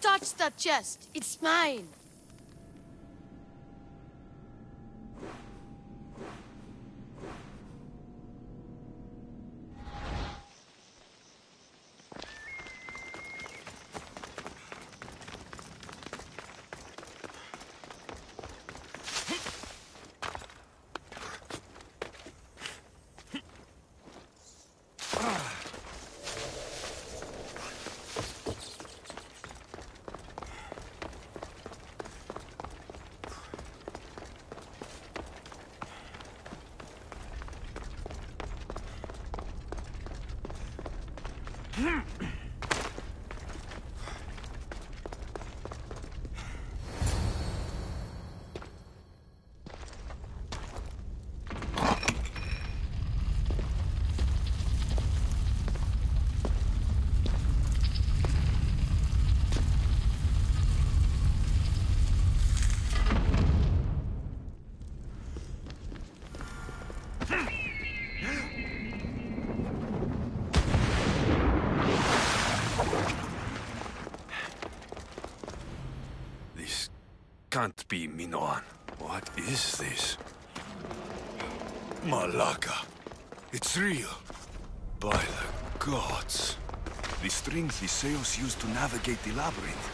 touch that chest. It's mine. Ah. Hmph! This can't be Minoan. What is this? Malaka. It's real. By the gods. The strings Theseus used to navigate the labyrinth.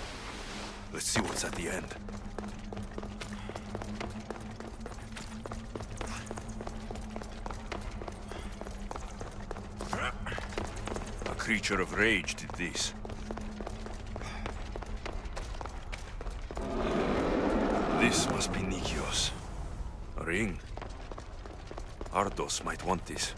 Let's see what's at the end. Creature of rage did this. This must be Nikios. A ring. Ardos might want this.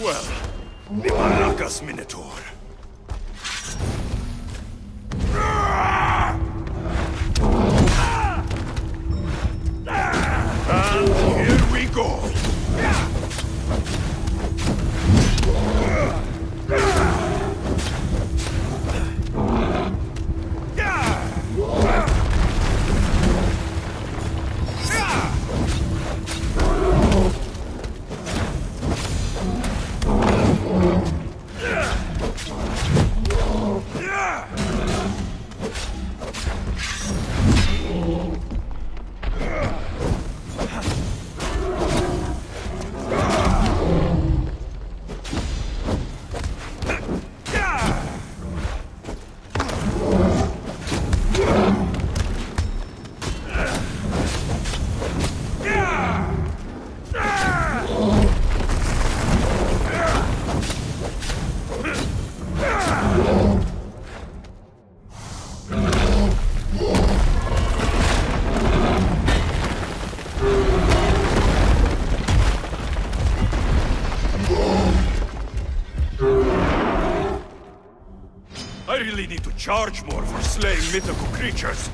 Well, the Malakas Minotaur. I really need to charge more for slaying mythical creatures.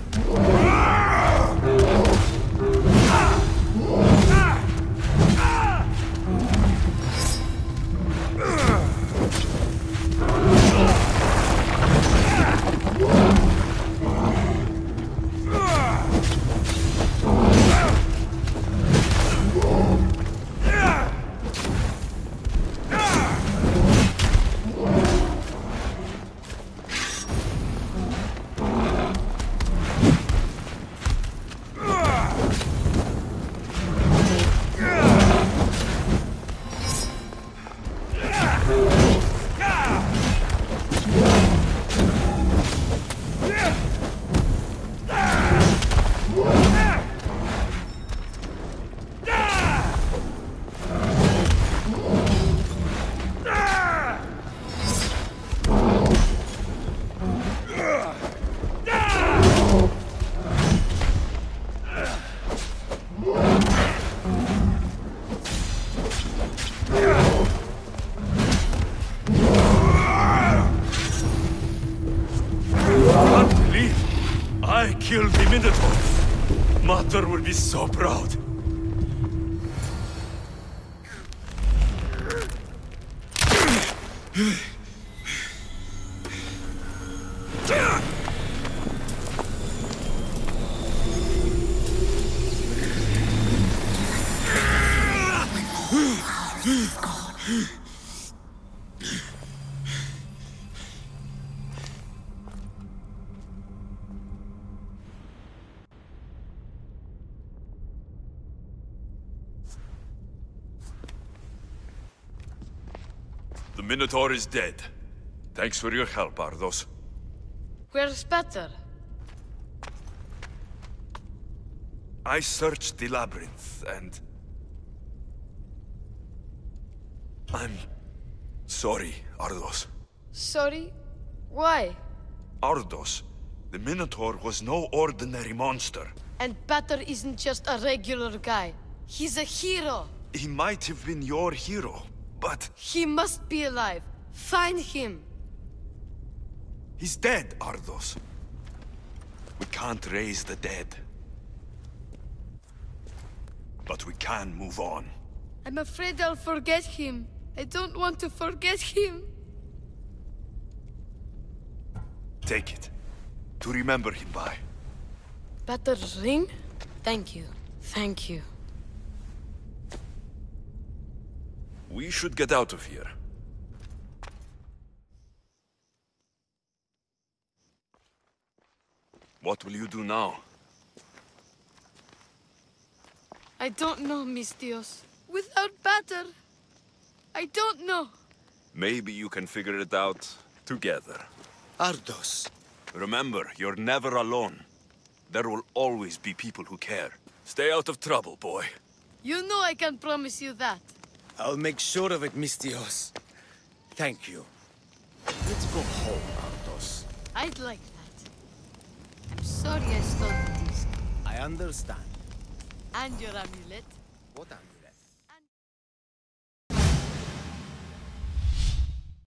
The Mater will be so proud. The Minotaur is dead. Thanks for your help, Ardos. Where's Peter? I searched the labyrinth, and... I'm... sorry, Ardos. Sorry? Why? Ardos, the Minotaur was no ordinary monster. And Peter isn't just a regular guy. He's a hero. He might have been your hero, but He must be alive. Find him. he's dead, Ardos. We can't raise the dead. But we can move on. I'm afraid I'll forget him. I don't want to forget him. Take it. To remember him by. Peter's ring? Thank you. Thank you. We should get out of here. What will you do now? I don't know, Misthios. Without Peter, I don't know. Maybe you can figure it out together. Ardos. Remember, you're never alone. There will always be people who care. Stay out of trouble, boy. You know I can promise you that. I'll make sure of it, Misthios. Thank you. Let's go home, Ardos. I'd like that. I'm sorry I stole the disc. I understand. And your amulet. What am